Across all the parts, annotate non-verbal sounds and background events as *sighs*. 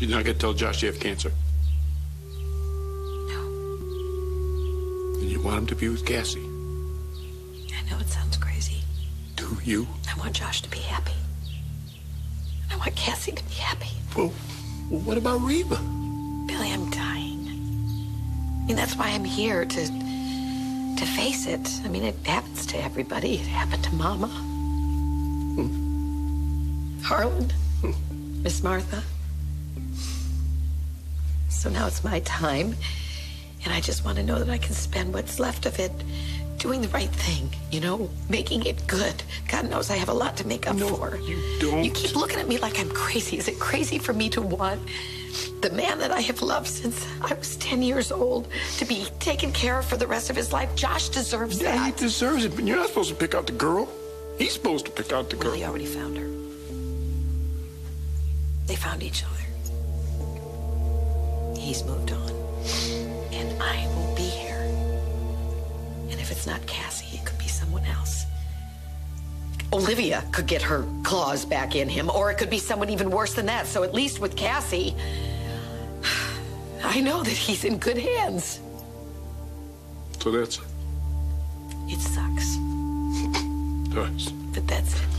You're not going to tell Josh you have cancer? No. And you want him to be with Cassie? I know it sounds crazy. Do you? I want Josh to be happy. I want Cassie to be happy. Well, well what about Reva? Billy, I'm dying. I mean, that's why I'm here to to face it. I mean, it happens to everybody. It happened to Mama. Hmm. Harlan. Hmm. Miss Martha. So now it's my time. And I just want to know that I can spend what's left of it doing the right thing, you know, making it good. God knows I have a lot to make up no, for. You don't. You keep looking at me like I'm crazy. Is it crazy for me to want the man that I have loved since I was 10 years old to be taken care of for the rest of his life? Josh deserves yeah, that. he deserves it, but you're not supposed to pick out the girl. He's supposed to pick out the girl. Well, he already found her. They found each other. He's moved on. And I will be here. And if it's not Cassie, it could be someone else. Olivia could get her claws back in him, or it could be someone even worse than that. So at least with Cassie, I know that he's in good hands. So that's it. It sucks. Does. But that's it.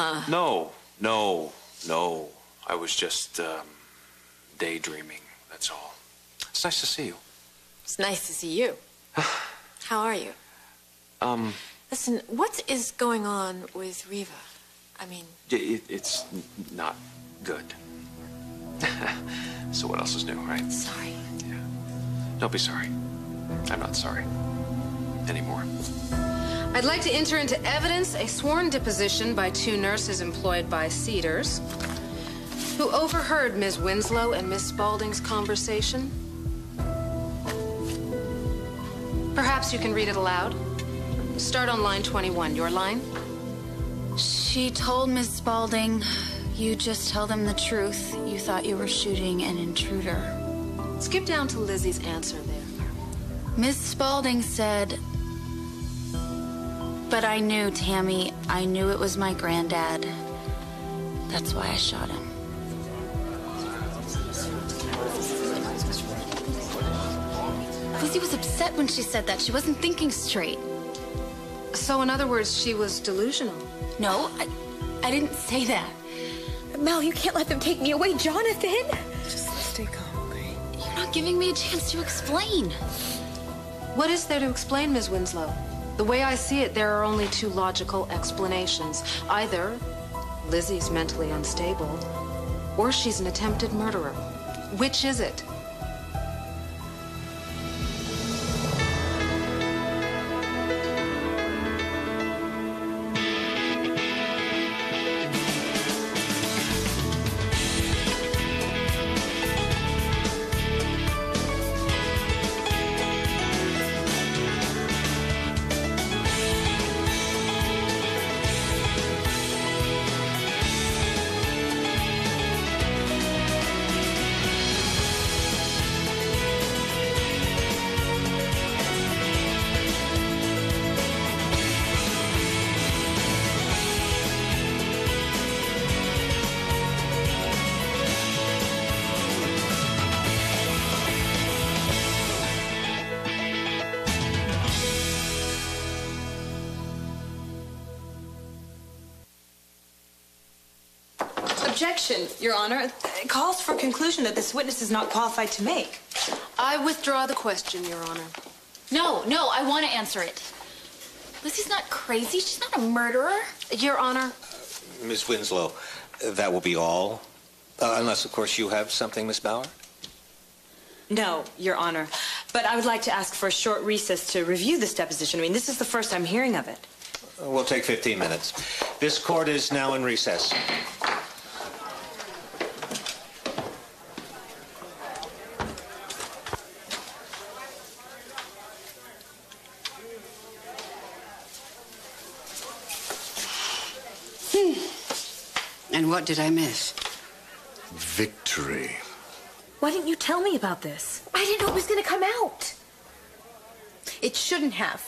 Huh? no, no, no. I was just um, daydreaming. That's all. It's nice to see you. It's nice to see you. *sighs* How are you? Um, Listen, what is going on with Reva? I mean, it, it's not good. *laughs* so what else is new, right? sorry. Yeah. Don't be sorry. I'm not sorry anymore. I'd like to enter into evidence a sworn deposition by two nurses employed by Cedars who overheard Ms. Winslow and Miss Spaulding's conversation. Perhaps you can read it aloud. Start on line 21. Your line? She told Miss Spaulding, you just tell them the truth. You thought you were shooting an intruder. Skip down to Lizzie's answer there. Miss Spaulding said, but I knew, Tammy, I knew it was my granddad. That's why I shot him. Lizzie was upset when she said that. She wasn't thinking straight. So, in other words, she was delusional. No, I, I didn't say that. Mel, you can't let them take me away, Jonathan. Just stay calm, okay? You're not giving me a chance to explain. What is there to explain, Ms. Winslow? The way I see it, there are only two logical explanations. Either Lizzie's mentally unstable, or she's an attempted murderer. Which is it? Conclusion that this witness is not qualified to make. I withdraw the question, Your Honor. No, no, I want to answer it. Lizzie's not crazy. She's not a murderer. Your Honor, Miss Winslow, that will be all. Uh, unless, of course, you have something, Miss Bauer? No, Your Honor. But I would like to ask for a short recess to review this deposition. I mean, this is the first I'm hearing of it. Uh, We'll take 15 minutes. This court is now in recess. What did I miss? Victory. Why didn't you tell me about this? I didn't know it was going to come out. It shouldn't have.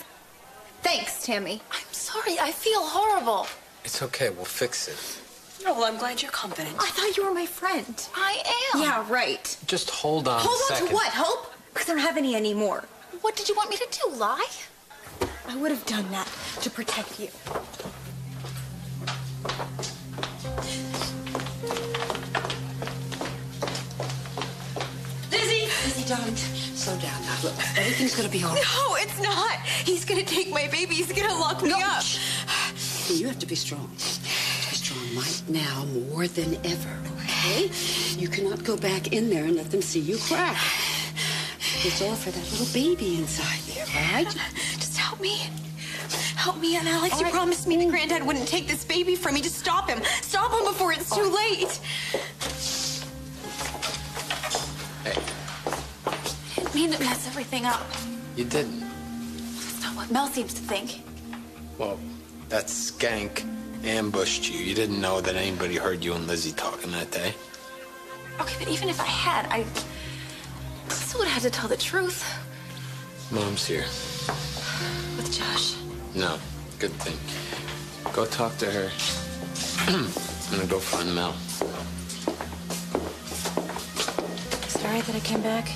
Thanks, Tammy. I'm sorry. I feel horrible. It's okay. We'll fix it. Oh, well, I'm glad you're confident. I thought you were my friend. I am. Yeah, right. Just hold on Hold a on to what, Hope? Because I don't have any anymore. What did you want me to do? Lie? I would have done that to protect you. Lizzie, darling, slow down now. Look, everything's gonna be all right. No, it's not. He's gonna take my baby. He's gonna lock me No, up. You have to be strong. Be strong right now more than ever, okay? You cannot go back in there and let them see you cry. It's all for that little baby inside there, all right? Just help me. Help me, Aunt Alex. You promised me that Granddad wouldn't take this baby from me. Just stop him. Stop him before it's too late. I didn't mean to mess everything up. You didn't. That's not what Mel seems to think. Well, that skank ambushed you. You didn't know that anybody heard you and Lizzie talking that day. Okay, but even if I had, I still would have had to tell the truth. Mom's here. With Josh. No, good thing. Go talk to her. *clears throat* I'm gonna go find Mel. Sorry that I came back.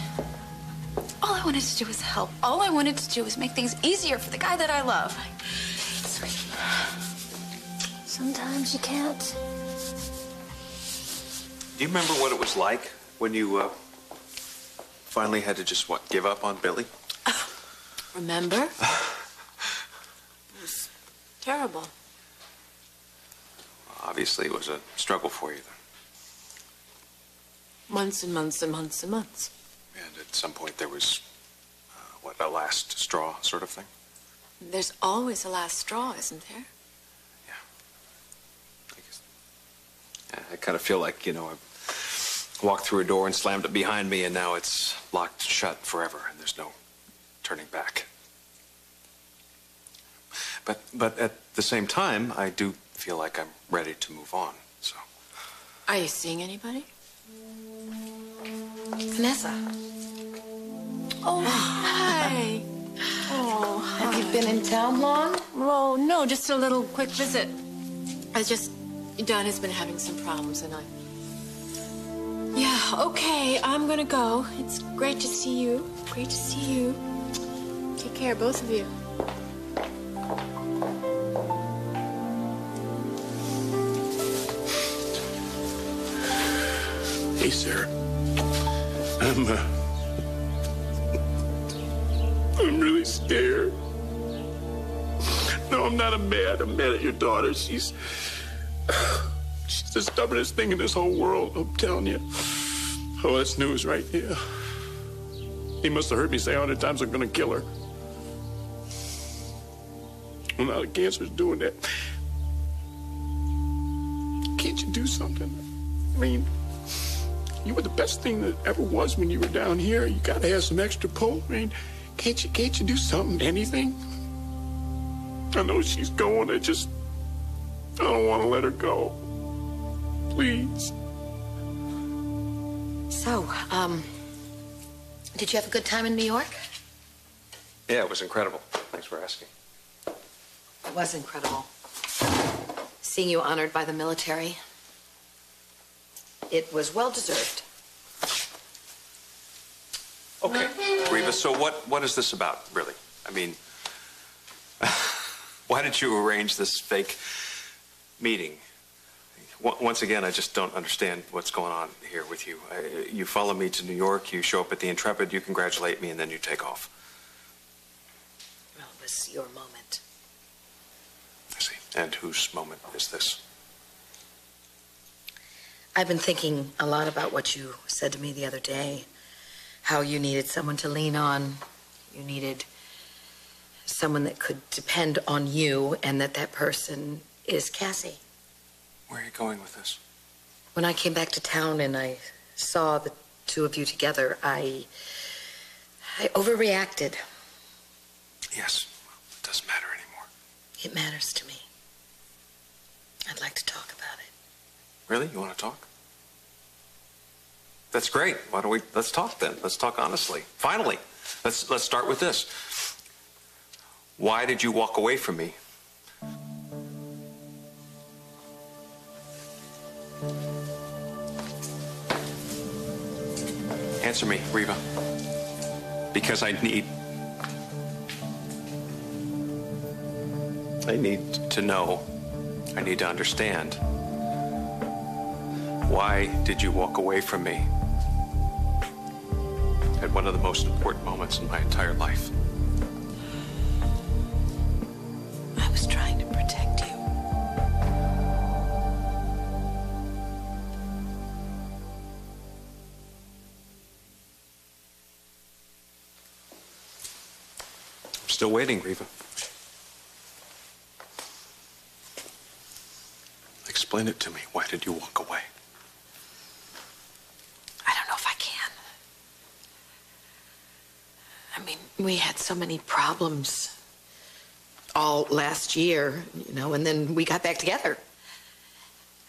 All I wanted to do was help. All I wanted to do was make things easier for the guy that I love. Sometimes you can't. Do you remember what it was like when you uh, finally had to just, what, give up on Billy? *sighs* Remember? *sighs* it was terrible. Obviously, it was a struggle for you then. Months and months and months and months. And at some point, there was, uh, what, a last straw sort of thing? There's always a last straw, isn't there? Yeah, I kind of feel like, you know, I walked through a door and slammed it behind me, and now it's locked shut forever, and there's no turning back. But, but at the same time, I do feel like I'm ready to move on. So, Are you seeing anybody? Vanessa. Oh, hi. Oh, Have you been in town long? Oh, no, just a little quick visit. I just, Don has been having some problems, and I. Yeah, okay, I'm gonna go. It's great to see you. Great to see you. Take care, both of you. Hey, Sarah. I'm, uh, scared. No, I'm not a mad. I'm mad at your daughter. She's, she's the stubbornest thing in this whole world. I'm telling you. Oh, that's news right there. He must have heard me say a hundred times I'm gonna kill her. Well, now the cancer's doing that. Can't you do something? I mean, you were the best thing that ever was when you were down here. You gotta have some extra pull. I mean, can't you can't you do something, anything? I know she's going. I just I don't want to let her go. Please. So, um, did you have a good time in New York? yeah, it was incredible. Thanks for asking. It was incredible. Seeing you honored by the military. It was well deserved. Okay, Reva, so what, what is this about, really? I mean, *laughs* why did you arrange this fake meeting? Once again, I just don't understand what's going on here with you. I, you follow me to New York, you show up at the Intrepid, you congratulate me, and then you take off. Well, it was your moment. I see. And whose moment is this? I've been thinking a lot about what you said to me the other day. How you needed someone to lean on. You needed someone that could depend on you, and that that person is Cassie. Where are you going with this? When I came back to town and I saw the two of you together, I. I overreacted. Yes, it doesn't matter anymore. It matters to me. I'd like to talk about it. Really? You want to talk? That's great. Why don't we let's talk then? Let's talk honestly. Finally. Let's let's start with this. Why did you walk away from me? Answer me, Reva. Because I need I need to know. I need to understand. Why did you walk away from me? One of the most important moments in my entire life. I was trying to protect you. I'm still waiting, Reva. Explain it to me. Why did you walk away? I don't know if I can. I mean, we had so many problems all last year, you know, and then we got back together.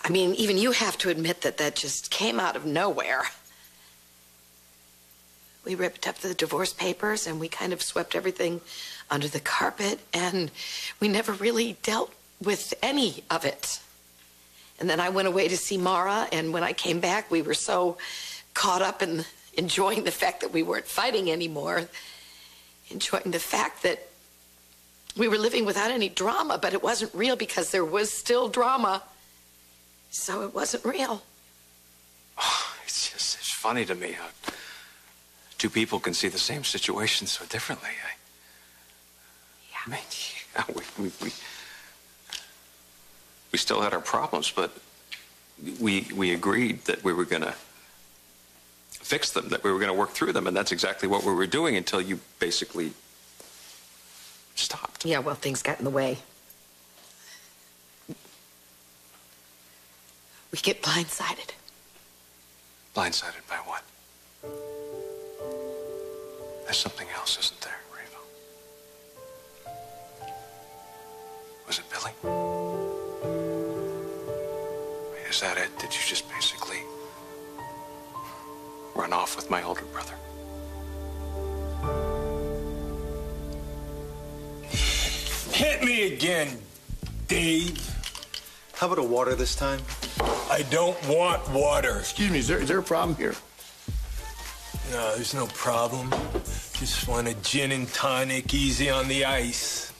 I mean, even you have to admit that that just came out of nowhere. We ripped up the divorce papers and we kind of swept everything under the carpet, and we never really dealt with any of it. And then I went away to see Marah, and when I came back, we were so caught up in enjoying the fact that we weren't fighting anymore, enjoying the fact that we were living without any drama, but it wasn't real because there was still drama. So it wasn't real. *sighs* It's just it's funny to me how two people can see the same situation so differently. I, I mean, yeah, we, we, we, we still had our problems, but we, we agreed that we were going to fix them, that we were going to work through them, and that's exactly what we were doing until you basically stopped. Yeah, well, things got in the way. We get blindsided. Blindsided by what? There's something else, isn't there, Reva? Was it Billy? Is that it? Did you just basically run off with my older brother? Hit me again, Dave. How about a water this time? I don't want water. Excuse me, is there, is there a problem here? No, there's no problem. Just want a gin and tonic, easy on the ice.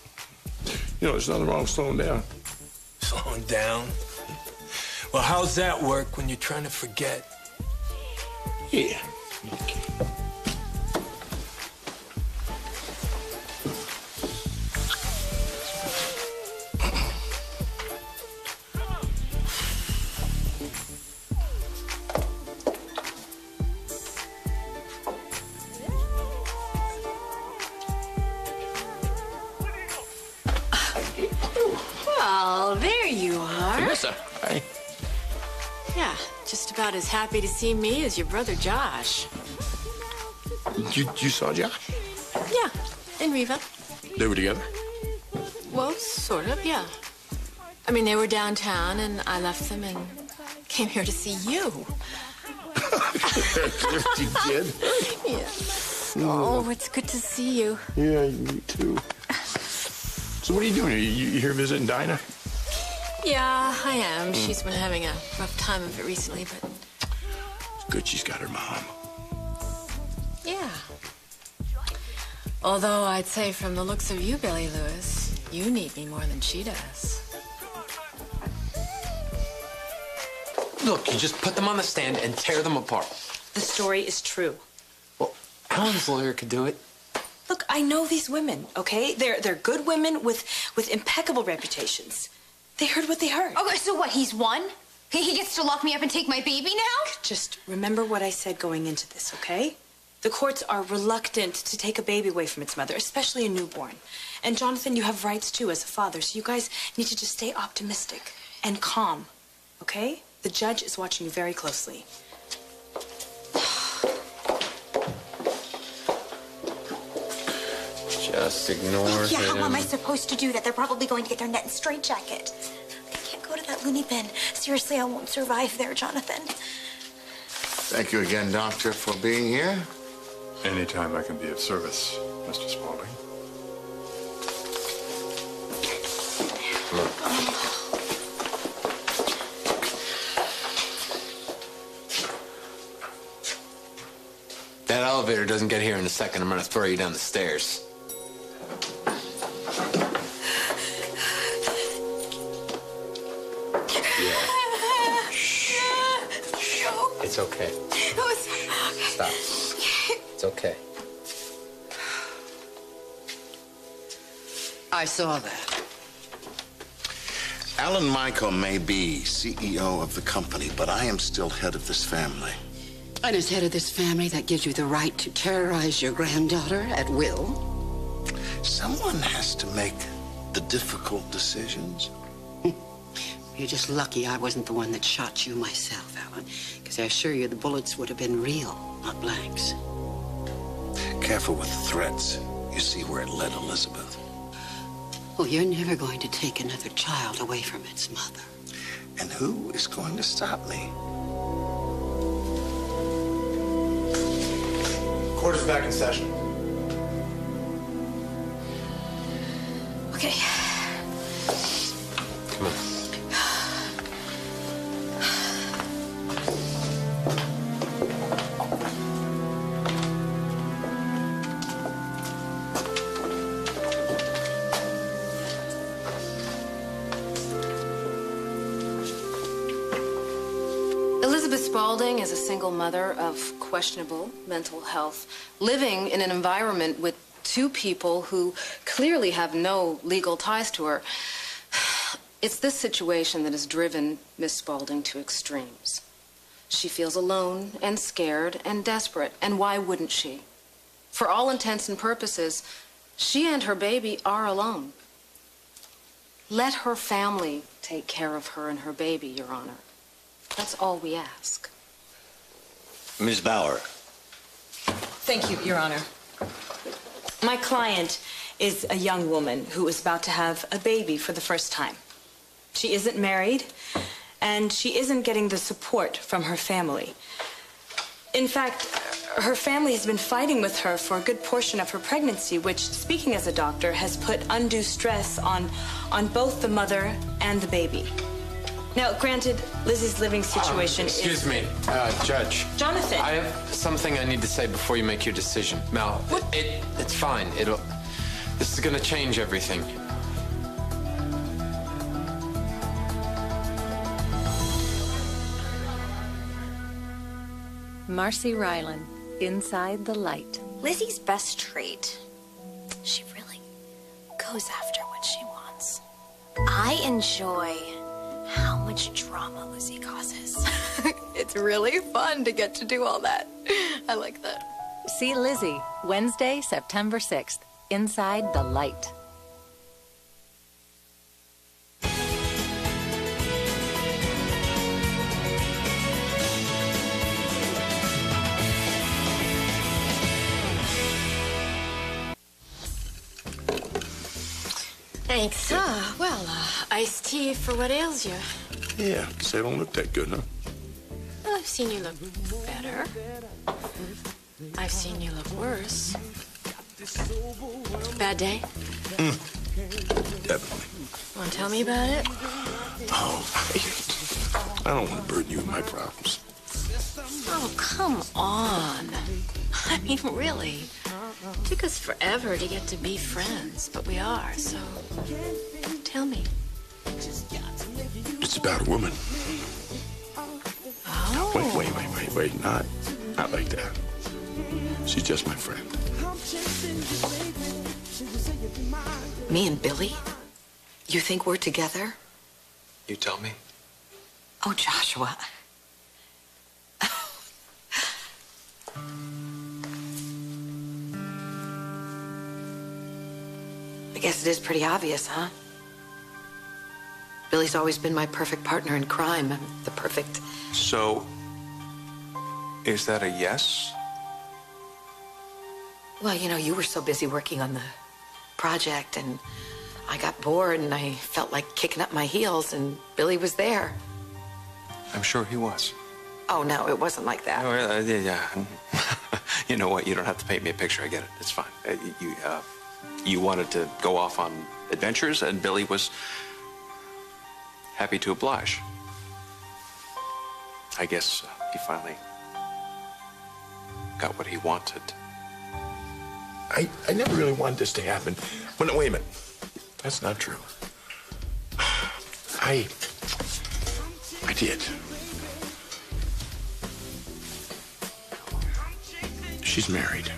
You know, there's nothing wrong with slowing down. Slowing down? Well, how's that work when you're trying to forget? Yeah. Happy to see me as your brother Josh. You, you saw Josh? Yeah, and Reva. They were together? Well, sort of, yeah. I mean, they were downtown, and I left them and came here to see you. *laughs* *laughs* you did? Yeah. Mm. Oh, it's good to see you. Yeah, me too. So what are you doing? Are you, you here visiting Dinah? Yeah, I am. She's been having a rough time of it recently, but Good, she's got her mom. yeah. Although I'd say from the looks of you, Billy Lewis, you need me more than she does. Look, you just put them on the stand and tear them apart. The story is true. Well, Alan's lawyer could do it. Look, I know these women, okay? They're they're good women with with impeccable reputations. They heard what they heard. Okay, so what? He's won? He, he gets to lock me up and take my baby now? Just remember what I said going into this, okay? The courts are reluctant to take a baby away from its mother, especially a newborn. And Jonathan, you have rights too as a father, so you guys need to just stay optimistic and calm, okay? The judge is watching you very closely. Just ignore yeah, how am I supposed to do that? They're probably going to get their net and straight jacket. I can't go to that loony bin. Seriously, I won't survive there, Jonathan. Thank you again, Doctor, for being here. Anytime I can be of service, Mr. Spaulding. That elevator doesn't get here in a second. I'm gonna throw you down the stairs. I saw that. Alan Michael may be CEO of the company, but I am still head of this family. And as head of this family, that gives you the right to terrorize your granddaughter at will? Someone has to make the difficult decisions. *laughs* You're just lucky I wasn't the one that shot you myself, Alan. Because I assure you the bullets would have been real, not blanks. Careful with the threats. You see where it led Elizabeth. Well, you're never going to take another child away from its mother. And who is going to stop me? Court is back in session. Okay. Single mother of questionable mental health, living in an environment with two people who clearly have no legal ties to her. *sighs* It's this situation that has driven Miss Spaulding to extremes. She feels alone and scared and desperate, and why wouldn't she? For all intents and purposes, she and her baby are alone. Let her family take care of her and her baby, Your Honor. That's all we ask. Ms. Bauer, Thank you, Your Honor. My client is a young woman who is about to have a baby for the first time. She isn't married, and she isn't getting the support from her family. In fact, her family has been fighting with her for a good portion of her pregnancy, which, speaking as a doctor, has put undue stress on, on both the mother and the baby. Now, granted, Lizzie's living situation Um, excuse is. me, uh, Judge. Jonathan. I have something I need to say before you make your decision. Mal, it, it's fine. It'll. This is gonna change everything. Marcy Rylan, Inside the Light. Lizzie's best trait. She really goes after what she wants. I enjoy how much drama Lizzie causes. *laughs* It's really fun to get to do all that. I like that. See Lizzie, Wednesday, September 6th, Inside the Light. Thanks. Ah, well, uh, iced tea for what ails you. Yeah, so I don't look that good, huh? Well, I've seen you look better. I've seen you look worse. Bad day? Mm. Definitely. Want to tell me about it? Oh, I don't want to burden you with my problems. Oh, come on. *laughs* I mean, really. Took us forever to get to be friends, but we are, so tell me. It's about a woman. Oh. Wait, wait, wait, wait, wait. Not, not like that. She's just my friend. Me and Billy? You think we're together? You tell me. Oh, Joshua. I guess it is pretty obvious, huh? Billy's always been my perfect partner in crime. I'm the perfect. So, is that a yes? Well, you know, you were so busy working on the project, and I got bored and I felt like kicking up my heels, and Billy was there. I'm sure he was. Oh, no, it wasn't like that. Oh, yeah, yeah. yeah. *laughs* you know what? You don't have to paint me a picture. I get it. It's fine. Uh, you, uh, you wanted to go off on adventures, and Billy was happy to oblige. I guess uh, he finally got what he wanted. I, I never really wanted this to happen. Well, no, wait a minute. That's not true. I. I did. She's married.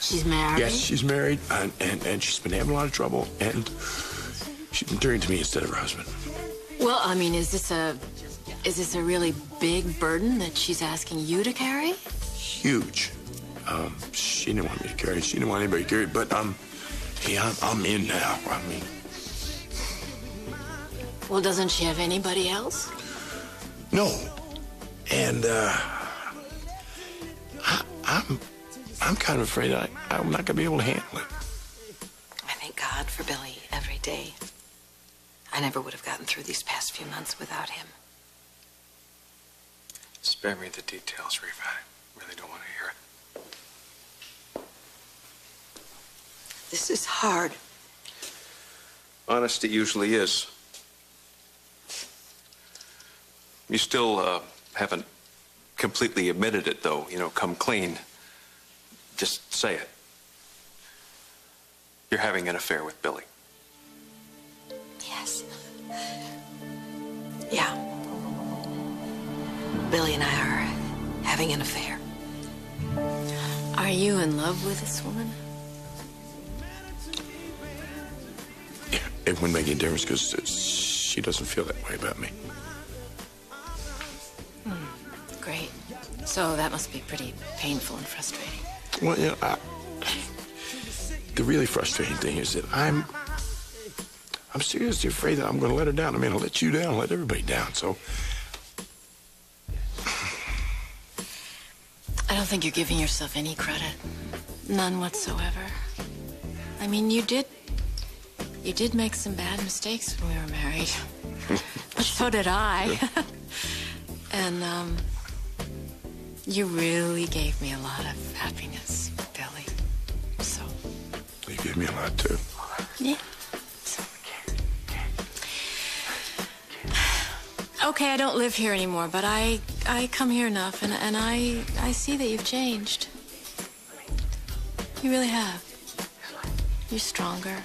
She's married? Yes, she's married, and, and, and she's been having a lot of trouble, and she's been turning to me instead of her husband. Well, I mean, is this a is this a really big burden that she's asking you to carry? Huge. Um, she didn't want me to carry it. She didn't want anybody to carry it, but um, yeah, I'm, I'm in now. I mean, Well, doesn't she have anybody else? no. And uh, I, I'm I'm kind of afraid I, I'm not going to be able to handle it. I thank God for Billy every day. I never would have gotten through these past few months without him. Spare me the details, Reeve. I really don't want to hear it. This is hard. Honest, it usually is. You still uh, haven't completely admitted it, though. You know, come clean. Just say it. You're having an affair with Billy. Yes. Yeah. Billy and I are having an affair. Are you in love with this woman? It wouldn't make any difference because she doesn't feel that way about me. Hmm, great. So that must be pretty painful and frustrating. Well, you know, I, the really frustrating thing is that I'm I'm seriously afraid that I'm going to let her down. I mean, I'll let you down, let everybody down. So I don't think you're giving yourself any credit. None whatsoever. I mean, you did. You did make some bad mistakes when we were married. *laughs* but so did I. *laughs* and, um, you really gave me a lot of happiness, Billy. So, you gave me a lot too. yeah. Okay, I don't live here anymore, but I I come here enough, and and I I see that you've changed. You really have. You're stronger.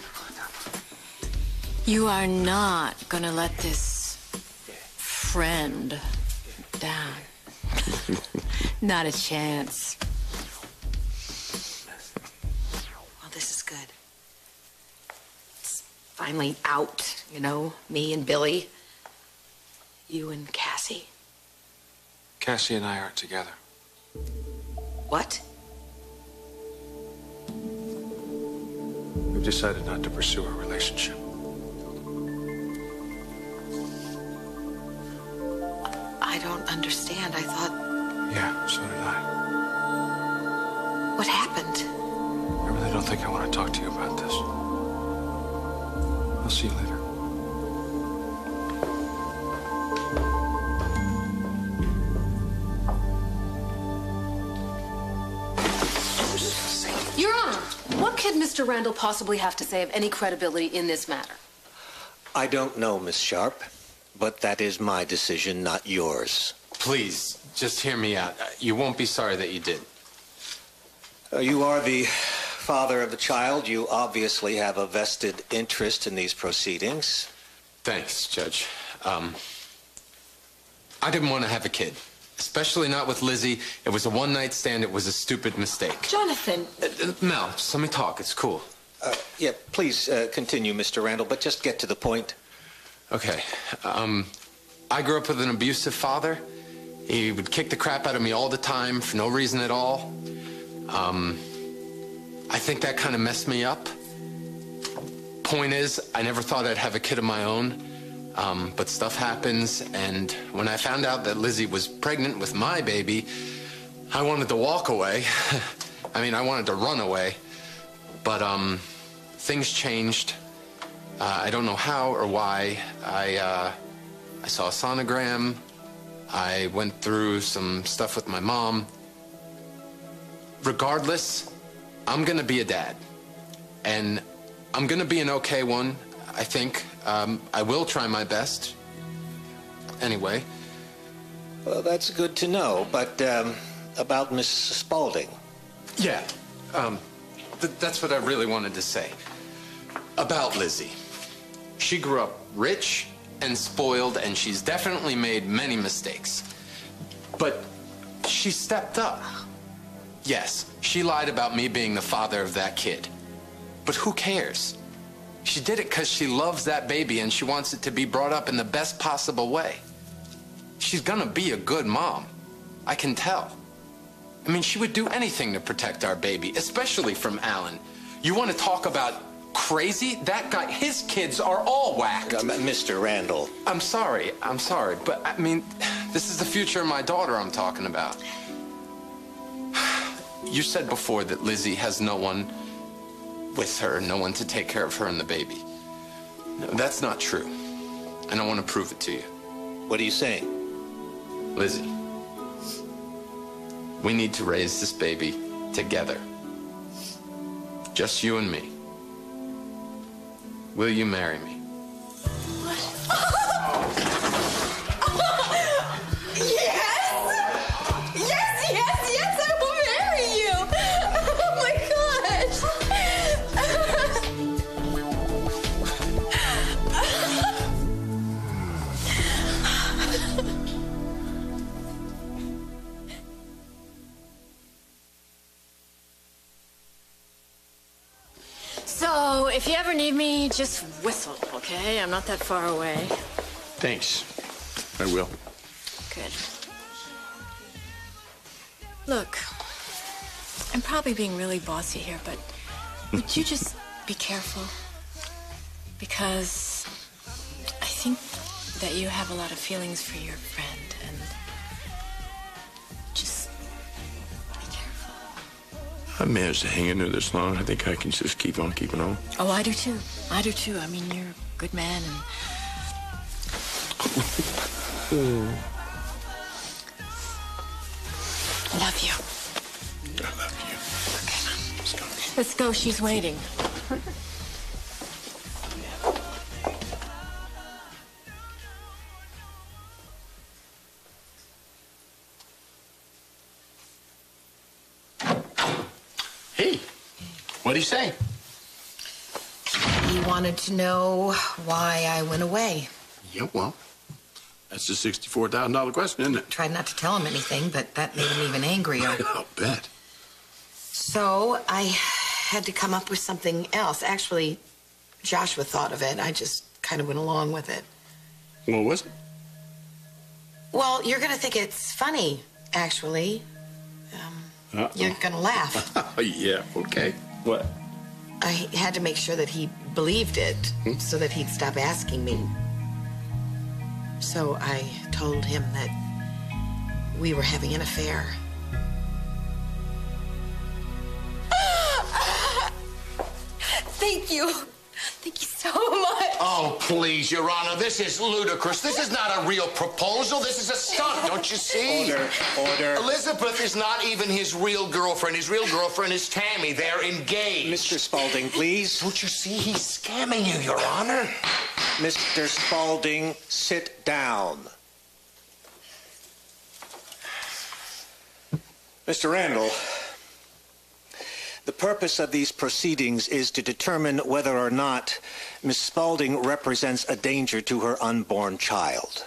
You are not gonna let this friend down. *laughs* not a chance. Well, this is good. It's finally out, you know, me and Billy. You and Cassie. Cassie and I aren't together. What? We've decided not to pursue a relationship. I don't understand. I thought, Yeah, so did I. what happened? I really don't think I want to talk to you about this. I'll see you later. Mr. Randall possibly have to say of any credibility in this matter? I don't know, Miss Sharp, but that is my decision, not yours. Please, just hear me out. You won't be sorry that you did. Uh, you are the father of the child. You obviously have a vested interest in these proceedings. Thanks, Judge. Um, I didn't want to have a kid, especially not with Lizzie. It was a one night stand. It was a stupid mistake. Jonathan. Uh, uh, Mel, just let me talk. It's cool. Uh, yeah, please uh, continue, Mr. Randall, but just get to the point. Okay. Um, I grew up with an abusive father. He would kick the crap out of me all the time for no reason at all. Um, I think that kind of messed me up. Point is, I never thought I'd have a kid of my own. Um, but stuff happens, and when I found out that Lizzie was pregnant with my baby, I wanted to walk away. *laughs* I mean, I wanted to run away. But um, things changed. Uh, I don't know how or why. I, uh, I saw a sonogram. I went through some stuff with my mom. Regardless, I'm gonna be a dad. And I'm gonna be an okay one, I think. Um, I will try my best. Anyway. Well, that's good to know, but um, about Miss Spaulding. Yeah, um, th- that's what I really wanted to say. About Lizzie. She grew up rich and spoiled, and she's definitely made many mistakes. But she stepped up. Yes, she lied about me being the father of that kid. But who cares? She did it because she loves that baby and she wants it to be brought up in the best possible way. She's gonna be a good mom. I can tell. I mean, she would do anything to protect our baby, especially from Alan. You want to talk about crazy? That guy, his kids are all whacked. Uh, Mr. Randall. I'm sorry, I'm sorry, but I mean, this is the future of my daughter I'm talking about. *sighs* You said before that Lizzie has no one with her, no one to take care of her and the baby. No, that's not true. And I want to prove it to you. What are you saying? Lizzie, we need to raise this baby together. Just you and me. Will you marry me? Need me, just whistle, okay? I'm not that far away. Thanks. I will. Good. Look, I'm probably being really bossy here, but would you just be careful? Because I think that you have a lot of feelings for your friend, I managed to hang in there this long. I think I can just keep on keeping on. oh, I do too. I do too. I mean, you're a good man, and *laughs* I love you. I love you. Okay, Let's go. She's waiting. Wanted to know why I went away. Yeah, well, that's the sixty-four thousand dollar question, isn't it? Tried not to tell him anything, but that made him even angrier. *laughs* I'll bet. So I had to come up with something else. Actually, Joshua thought of it. I just kind of went along with it. What was it? Well, you're going to think it's funny, actually. Um, Uh-oh. You're going to laugh. *laughs* yeah. Okay. What? I had to make sure that he believed it hmm? so that he'd stop asking me. So I told him that we were having an affair. *gasps* Thank you. Thank you so much. Oh, please, Your Honor, this is ludicrous. This is not a real proposal. This is a stunt, don't you see? Order, order. Elizabeth is not even his real girlfriend. His real girlfriend is Tammy. They're engaged. Mr. Spaulding, please. Don't you see? He's scamming you, Your Honor. Mr. Spaulding, sit down. Mr. Randall, the purpose of these proceedings is to determine whether or not Miss Spaulding represents a danger to her unborn child.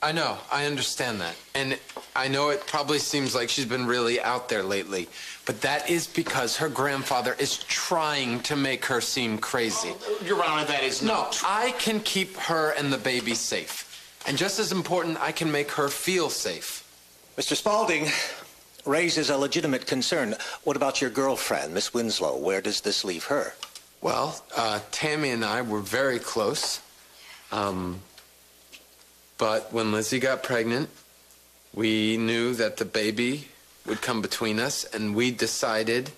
I know, I understand that. And I know it probably seems like she's been really out there lately, but that is because her grandfather is trying to make her seem crazy. Oh, Your Honor, that is No, not. I can keep her and the baby safe. And just as important, I can make her feel safe. Mr. Spaulding raises a legitimate concern. What about your girlfriend, Miss Winslow? Where does this leave her? Well, uh, Tammy and I were very close. Um, but when Lizzie got pregnant, we knew that the baby would come between us, and we decided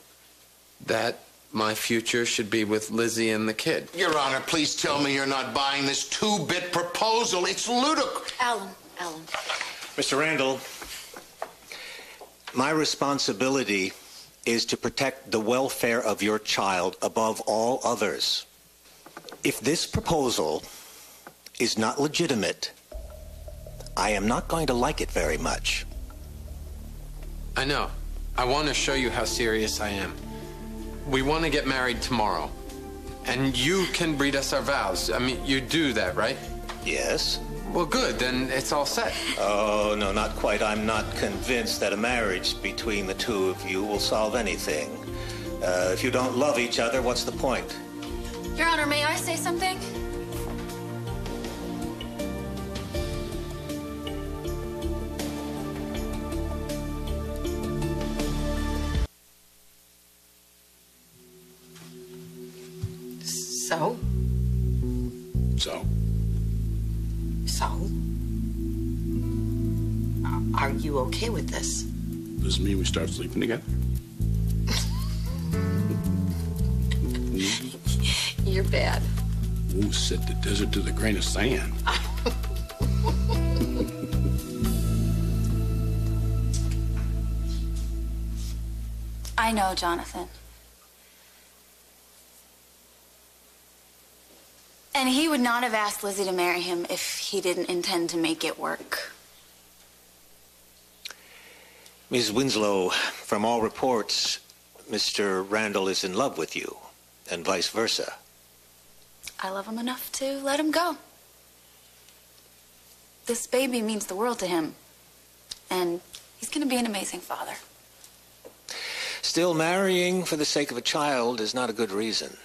that my future should be with Lizzie and the kid. Your Honor, please tell me you're not buying this two-bit proposal. It's ludicrous. Alan, Alan. Mr. Randall, my responsibility is to protect the welfare of your child above all others. If this proposal is not legitimate, I am not going to like it very much. I know. I want to show you how serious I am. We want to get married tomorrow. And you can read us our vows. I mean, you do that, right? Yes. Well, good. Then it's all set. Oh, no, not quite. I'm not convinced that a marriage between the two of you will solve anything. Uh, if you don't love each other, what's the point? Your Honor, may I say something? So? So? So? Uh, are you okay with this? Does it mean we start sleeping together? *laughs* You're bad. We'll set the desert to the grain of sand. *laughs* I know, Jonathan. And he would not have asked Lizzie to marry him if he didn't intend to make it work. Ms. Winslow, from all reports, Mr. Randall is in love with you, and vice versa. I love him enough to let him go. This baby means the world to him. And he's going to be an amazing father. Still, marrying for the sake of a child is not a good reason.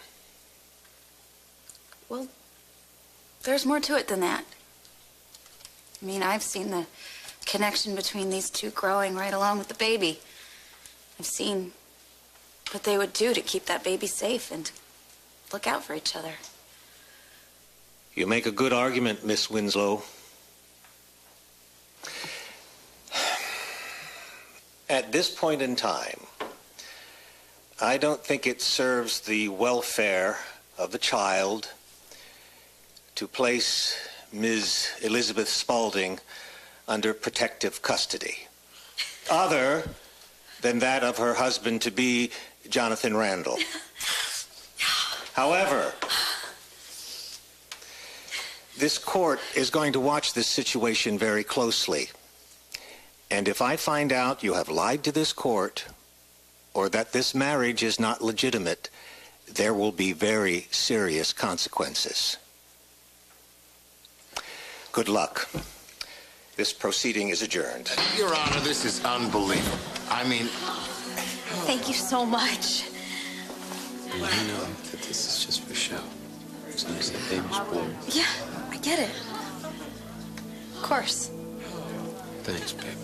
Well, there's more to it than that. I mean, I've seen the connection between these two growing right along with the baby. I've seen what they would do to keep that baby safe and look out for each other. You make a good argument, Miss Winslow. At this point in time, I don't think it serves the welfare of the child to place Ms. Elizabeth Spaulding under protective custody, other than that of her husband to be Jonathan Randall. *laughs* However, this court is going to watch this situation very closely. And if I find out you have lied to this court or that this marriage is not legitimate, there will be very serious consequences. Good luck. This proceeding is adjourned. Your Honor, this is unbelievable. I mean, Thank you so much. I know that this is just for show. As soon as that baby's born. Yeah, I get it. Of course. Thanks, babe.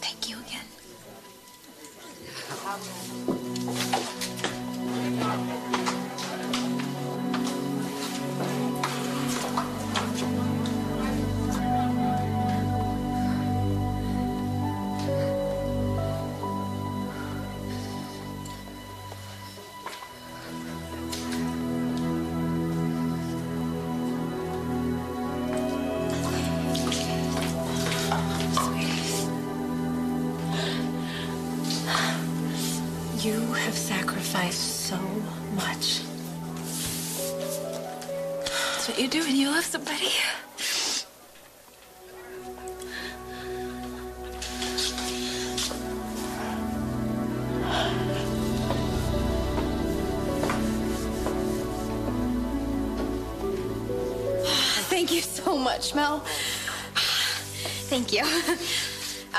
Thank you again. Love somebody. Thank you so much, Mel. Thank you.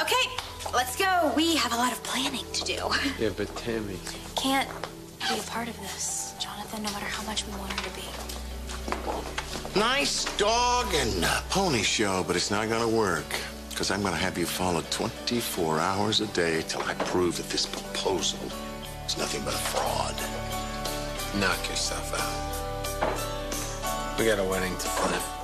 okay, let's go. We have a lot of planning to do. Yeah, but Tammy. Can't be a part of this, Jonathan, no matter how much we want her to be. Nice dog and pony show, but it's not to work. Because I'm to have you followed 24 hours a day till I prove that this proposal is nothing but a fraud. Knock yourself out. We got a wedding to plan.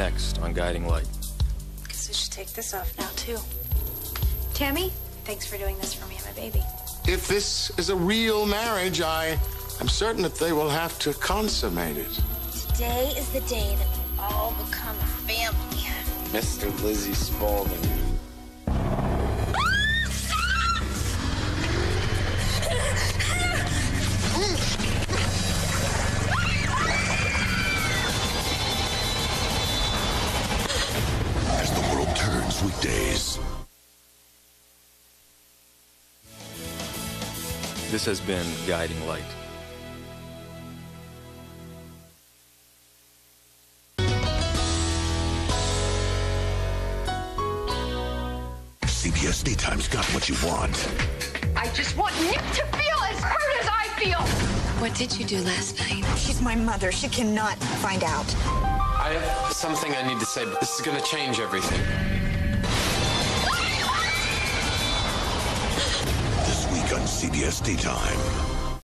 Next on Guiding Light. Guess we should take this off now, too. Tammy, thanks for doing this for me and my baby. If this is a real marriage, I am certain that they will have to consummate it. Today is the day that we'll all become a family. Mr. Lizzie Spaulding. This has been Guiding Light. CBS Daytime's got what you want. I just want Nick to feel as hurt as I feel. What did you do last night? She's my mother. She cannot find out. I have something I need to say, but this is gonna change everything. CBS Daytime.